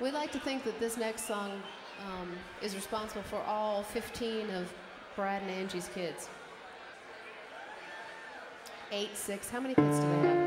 We like to think that this next song um, is responsible for all 15 of Brad and Angie's kids. Eight, six, how many kids do they have?